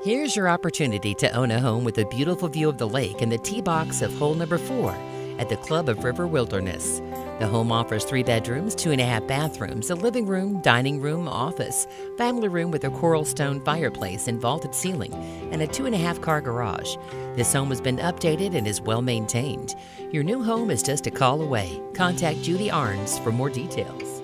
Here's your opportunity to own a home with a beautiful view of the lake in the tee box of hole number four at the Club of River Wilderness. The home offers three bedrooms, two and a half bathrooms, a living room, dining room, office, family room with a coral stone fireplace and vaulted ceiling, and a two and a half car garage. This home has been updated and is well maintained. Your new home is just a call away. Contact Judy Aarnes for more details.